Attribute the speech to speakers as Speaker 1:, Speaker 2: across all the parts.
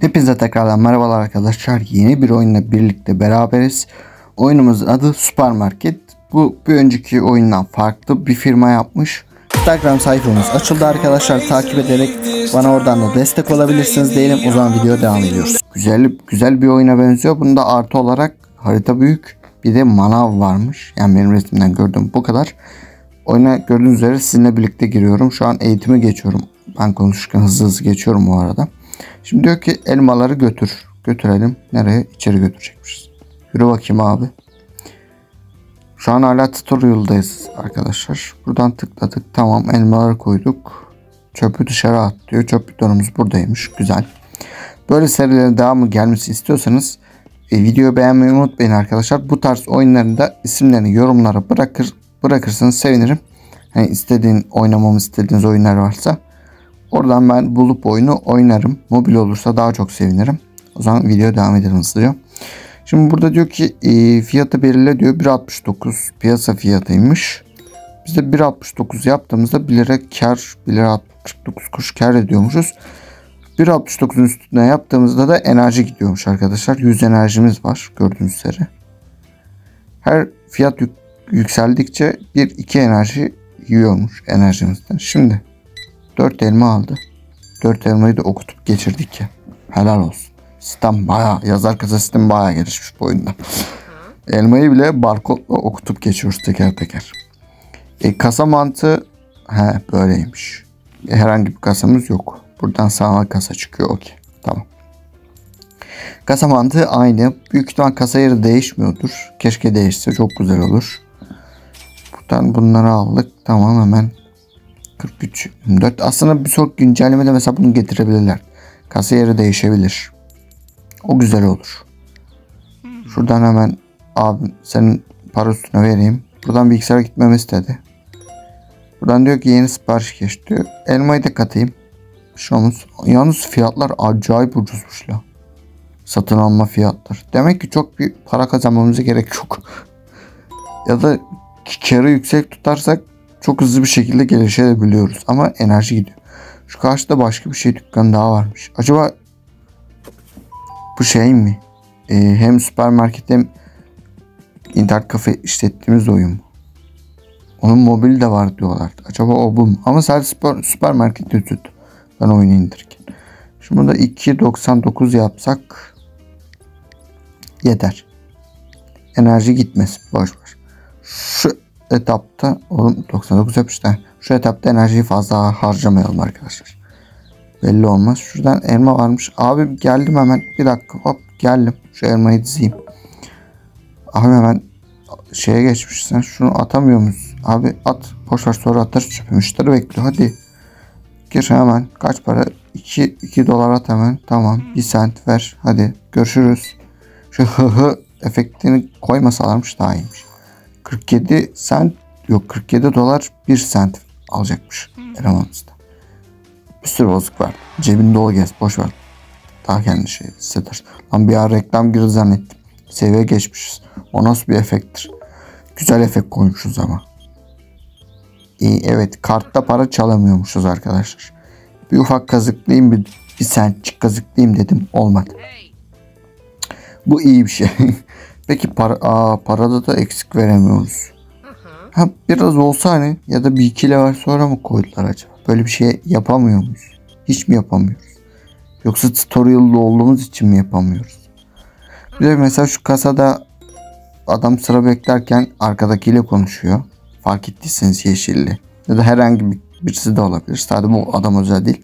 Speaker 1: Hepinize tekrardan merhabalar arkadaşlar. Yeni bir oyunla birlikte beraberiz. Oyunumuzun adı Supermarket. Bu bir önceki oyundan farklı bir firma yapmış. Instagram sayfamız açıldı arkadaşlar. Takip ederek bana oradan da destek olabilirsiniz diyelim. O zaman video devam ediyoruz. Güzel güzel bir oyuna benziyor. Bunda artı olarak harita büyük. Bir de manav varmış. Yani benim resimden gördüğüm bu kadar. Oyuna gördüğünüz üzere sizinle birlikte giriyorum. Şu an eğitimi geçiyorum. Ben konuşurken hızlı hızlı geçiyorum bu arada. Şimdi diyor ki elmaları götür. Götürelim. Nereye? İçeri götürecekmişiz. Yürü bakayım abi. Şu an hala tutorial'dayız arkadaşlar. Buradan tıkladık. Tamam elmaları koyduk. Çöpü dışarı at diyor. Çöp bidonumuz buradaymış. Güzel. Böyle serilerin devamı gelmesi istiyorsanız e, videoyu beğenmeyi unutmayın arkadaşlar. Bu tarz oyunlarında isimlerini yorumlara bırakır bırakırsanız sevinirim. Yani istediğin oynamamı istediğiniz oyunlar varsa oradan ben bulup oyunu oynarım. Mobil olursa daha çok sevinirim. O zaman video devam edelim hızlıca. Şimdi burada diyor ki e, fiyatı belirle diyor 1.69 piyasa fiyatıymış. Biz de 1.69 yaptığımızda 1 lira kar 1 lira 49 kuruş kar ediyormuşuz. 1.69'un üstüne yaptığımızda da enerji gidiyormuş arkadaşlar. 100 enerjimiz var gördüğünüz üzere. Her fiyat yük, yükseldikçe 1-2 enerji yiyormuş enerjimizden. Şimdi 4 elma aldı. 4 elmayı da okutup geçirdik ya. Helal olsun. Sistem baya yazar kasa sistem baya gelişmiş bu oyunda. Elmayı bile barkodla okutup geçiyoruz teker teker. E, kasa mantığı he böyleymiş. E, herhangi bir kasamız yok. Buradan sağ kasa çıkıyor. Okey. Tamam. Kasa mantığı aynı. Büyük ihtimal kasa yeri değişmiyordur. Keşke değişse çok güzel olur. Buradan bunları aldık. Tamam hemen 43 24. Aslında bir sonraki güncellemede mesela bunu getirebilirler. Kasa yeri değişebilir. O güzel olur. Şuradan hemen abi senin para üstüne vereyim. Buradan bilgisayara gitmemi istedi. Buradan diyor ki yeni sipariş geç diyor. Elmayı da katayım. Şomuz. Yalnız fiyatlar acayip ucuzmuş la. Satın alma fiyatlar. Demek ki çok bir para kazanmamıza gerek yok. ya da karı yüksek tutarsak çok hızlı bir şekilde gelişebiliyoruz. Ama enerji gidiyor. Şu karşıda başka bir şey dükkan daha varmış. Acaba bu şey mi? Ee, hem süpermarket hem internet kafe işlettiğimiz oyun mu? Onun mobili de var diyorlar. Acaba o bu mu? Ama sadece süper, süpermarket tut. Ben oyunu indirirken. Şimdi burada 2.99 yapsak yeter. Enerji gitmesin. Boş boş. Şu etapta oğlum 99 yapmışlar. Şu etapta enerjiyi fazla harcamayalım arkadaşlar. Belli olmaz. Şuradan elma varmış. Abi geldim hemen. Bir dakika hop geldim. Şu elmayı dizeyim. Abi hemen şeye geçmişsin. Şunu atamıyor muyuz? Abi at. Boş ver sonra atarız çöpe. Müşteri bekliyor. Hadi. Gir hemen. Kaç para? 2, 2 dolar at hemen. Tamam. 1 sent ver. Hadi. Görüşürüz. Şu hı hı efektini koymasalarmış daha iyiymiş. 47 sent yok 47 dolar 1 sent alacakmış elemanımızda. Bir sürü bozuk var. Cebin dolu gez. Boş ver. Daha kendi şey hisseder. Lan bir ara reklam girdi zannettim. Seviye geçmişiz. O nasıl bir efekttir? Güzel efekt koymuşuz ama. İyi evet kartta para çalamıyormuşuz arkadaşlar. Bir ufak kazıklayayım bir, bir centçik kazıklayayım dedim olmadı. Bu iyi bir şey. Peki para, aa, parada da eksik veremiyoruz. Ha, biraz olsa hani ya da bir iki level sonra mı koydular acaba? Böyle bir şey yapamıyor muyuz? Hiç mi yapamıyoruz? Yoksa tutorial'da olduğumuz için mi yapamıyoruz? Bir de mesela şu kasada adam sıra beklerken arkadakiyle konuşuyor. Fark ettiyseniz yeşilli. Ya da herhangi bir birisi de olabilir. Sadece bu adam özel değil.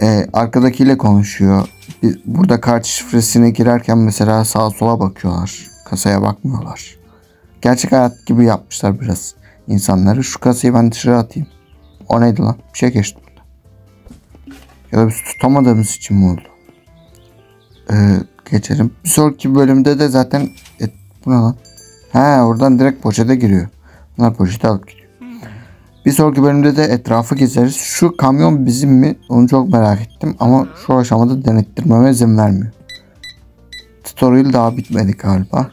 Speaker 1: Ee, arkadakiyle konuşuyor. Burada kart şifresine girerken mesela sağa sola bakıyorlar. Kasaya bakmıyorlar. Gerçek hayat gibi yapmışlar biraz insanları. Şu kasayı ben dışarı atayım. O neydi lan? Bir şey geçti burada. Ya da biz tutamadığımız için mi oldu? Ee, geçelim. Bir sonraki bölümde de zaten et, bu ne lan? He oradan direkt poşete giriyor. Bunlar poşete alıp gidiyor. Bir sonraki bölümde de etrafı gezeriz. Şu kamyon bizim mi? Onu çok merak ettim ama şu aşamada denettirmeme izin vermiyor. Tutorial daha bitmedi galiba.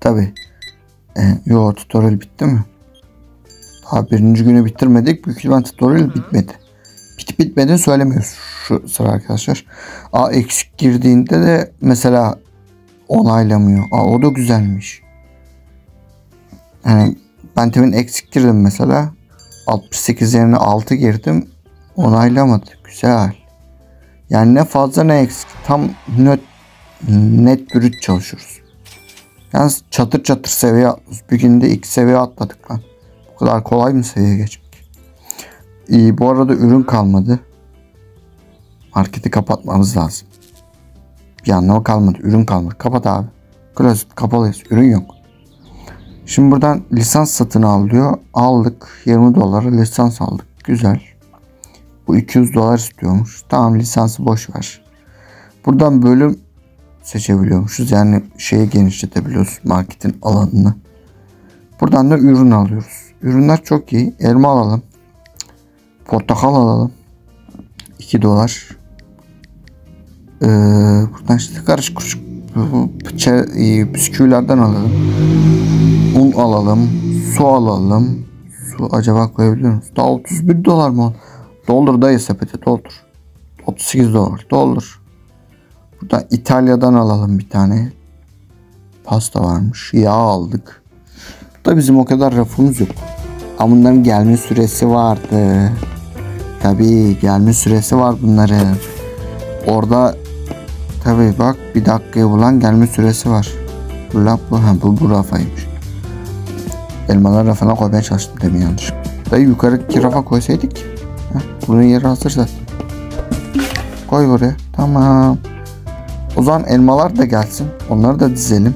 Speaker 1: Tabi. E, yo tutorial bitti mi? Daha birinci günü bitirmedik. Büyük ihtimal tutorial bitmedi. bitip bitmediğini söylemiyoruz şu sıra arkadaşlar. A eksik girdiğinde de mesela onaylamıyor. Aa o da güzelmiş. Yani ben eksik girdim mesela. 68 yerine 6 girdim. Onaylamadı. Güzel. Yani ne fazla ne eksik. Tam net, net brüt çalışıyoruz. Yalnız çatır çatır seviye atlıyoruz. Bir günde iki seviye atladık lan. Bu kadar kolay mı seviye geçmek? İyi bu arada ürün kalmadı. Marketi kapatmamız lazım. Bir anlamı kalmadı. Ürün kalmadı. Kapat abi. Klozet kapalıyız. Ürün yok. Şimdi buradan lisans satın al diyor. Aldık. 20 dolara lisans aldık. Güzel. Bu 200 dolar istiyormuş. Tamam lisansı boş ver. Buradan bölüm seçebiliyormuşuz. Yani şeyi genişletebiliyoruz marketin alanını. Buradan da ürün alıyoruz. Ürünler çok iyi. Elma alalım. Portakal alalım. 2 dolar. Ee, buradan işte karışık bisküvilerden alalım. Alalım. Su alalım. Su acaba koyabiliyor musun? Daha 31 dolar mı? Doldur dayı sepete doldur. 38 dolar doldur. Burada İtalya'dan alalım bir tane. Pasta varmış. Yağ aldık. Da bizim o kadar rafımız yok. Ama bunların gelme süresi vardı. Tabii gelme süresi var bunların. Orada tabii bak bir dakikayı bulan gelme süresi var. Bu laf bu. Bu, bu rafaymış. Elmalar rafına koymaya çalıştım demin yanlış. Dayı yukarıki rafa koysaydık. Ha, bunun yeri hazır zaten. Koy buraya. Tamam. O zaman elmalar da gelsin. Onları da dizelim.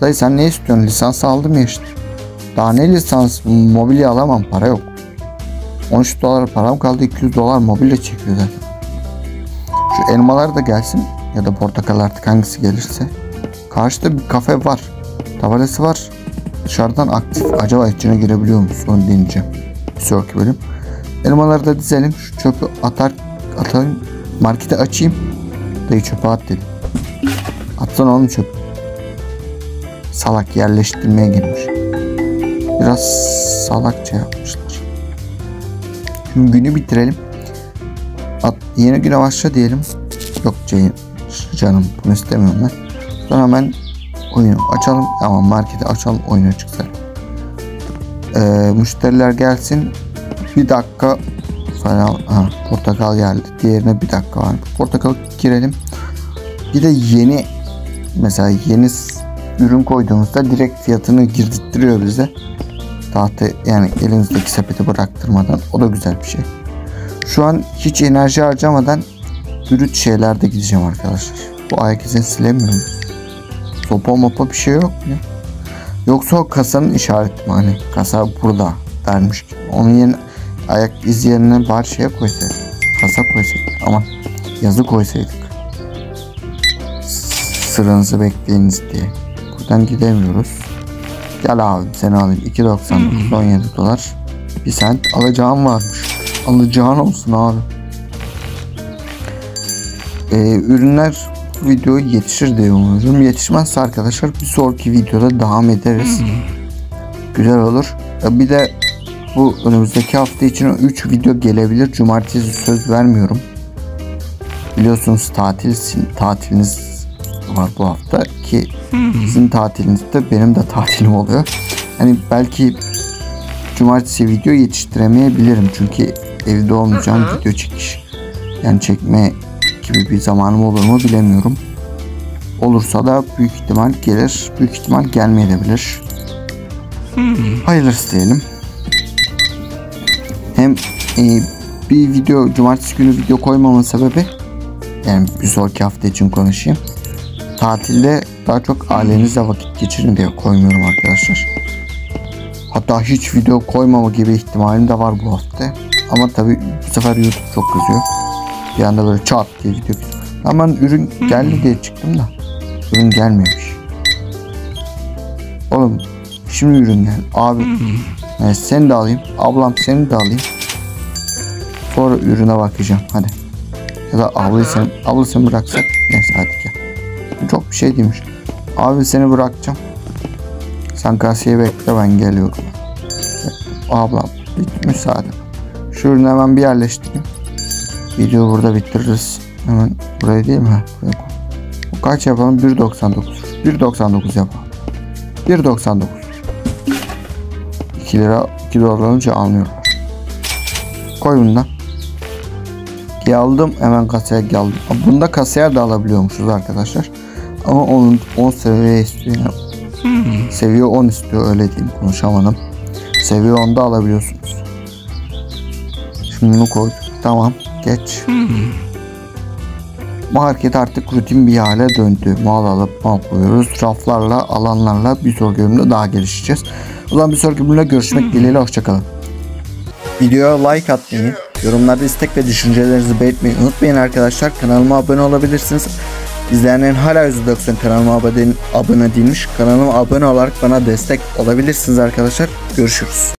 Speaker 1: Dayı sen ne istiyorsun? Lisans aldım ya işte. Daha ne lisans? Mobilya alamam. Para yok. 13 dolar param kaldı. 200 dolar mobilya çekiyor zaten. Şu elmalar da gelsin. Ya da portakal artık hangisi gelirse. Karşıda bir kafe var. Tabelası var. Dışarıdan aktif. Acaba içine girebiliyor musun? Onu deneyeceğim. Bir sonraki bölüm. Elmaları da dizelim. Şu çöpü atar atalım. Markete açayım. Dayı çöpe at dedim. Atsana oğlum çöp. Salak yerleştirmeye girmiş. Biraz salakça yapmışlar. Şimdi günü bitirelim. At, yeni güne başla diyelim. Yok canım bunu istemiyorum ben. Sonra hemen oyunu açalım. Ama marketi açalım oyuna çıksın. Ee, müşteriler gelsin. Bir dakika falan. Ha, portakal geldi. Diğerine bir dakika var. Portakal girelim. Bir de yeni mesela yeni ürün koyduğumuzda direkt fiyatını girdirtiyor bize. Tahta yani elinizdeki sepeti bıraktırmadan. O da güzel bir şey. Şu an hiç enerji harcamadan brüt şeylerde gideceğim arkadaşlar. Bu ayak izini silemiyorum. Sopa mopa bir şey yok mu? Yoksa o kasanın işareti mi? Hani kasa burada dermiş gibi. Onun yerine ayak iz yerine bari şeye koysaydık. Kasa koysaydık. Ama yazı koysaydık. Sıranızı bekleyiniz diye. Buradan gidemiyoruz. Gel abi seni alayım. 2.99 17 dolar. Bir sent alacağım varmış. Alacağın olsun abi. Ee, ürünler videoyu yetişir diye umuyorum. Yetişmezse arkadaşlar bir sonraki videoda devam ederiz. Güzel olur. Bir de bu önümüzdeki hafta için 3 video gelebilir. Cumartesi söz vermiyorum. Biliyorsunuz tatil tatiliniz var bu hafta ki sizin tatilinizde benim de tatilim oluyor. Hani belki cumartesi video yetiştiremeyebilirim çünkü evde olmayacağım video çekiş. Yani çekme gibi bir zamanım olur mu bilemiyorum. Olursa da büyük ihtimal gelir. Büyük ihtimal gelmeyebilir. Hayırlısı diyelim. Hem e, bir video cumartesi günü video koymamın sebebi yani bir sonraki hafta için konuşayım. Tatilde daha çok ailenizle vakit geçirin diye koymuyorum arkadaşlar. Hatta hiç video koymama gibi ihtimalim de var bu hafta. Ama tabi bu sefer YouTube çok kızıyor. Bir anda böyle çat diye video Hemen ürün geldi diye çıktım da. Ürün gelmemiş. Oğlum şimdi ürün gel. Abi evet, seni de alayım. Ablam seni de alayım. Sonra ürüne bakacağım. Hadi. Ya da ablayı sen, abla seni bıraksak. Neyse hadi gel. Çok bir şey demiş. Abi seni bırakacağım. Sen kasiye bekle ben geliyorum. Ablam bir müsaade. Şu ürünü hemen bir yerleştireyim. Video burada bitiririz. Hemen burayı değil mi? Kaç yapalım? 1.99. 1.99 yapalım. 1.99. 2 lira 2 dolar olunca almıyorlar. Koy bundan. Geldim hemen kasaya geldim. Bunda kasaya da alabiliyormuşuz arkadaşlar. Ama onun 10 seviye istiyor. yani. Seviye 10 istiyor öyle diyeyim konuşamadım. Seviye 10'da alabiliyorsunuz. Şimdi bunu koyduk. Tamam geç. Market artık rutin bir hale döndü. Mal alıp mal koyuyoruz. Raflarla, alanlarla bir sonraki bölümde daha gelişeceğiz. O zaman bir sonraki bölümde görüşmek dileğiyle. Hoşçakalın. Videoya like atmayı, yorumlarda istek ve düşüncelerinizi belirtmeyi unutmayın arkadaşlar. Kanalıma abone olabilirsiniz. İzleyenlerin hala %90 kanalıma abone, abone değilmiş. Kanalıma abone olarak bana destek olabilirsiniz arkadaşlar. Görüşürüz.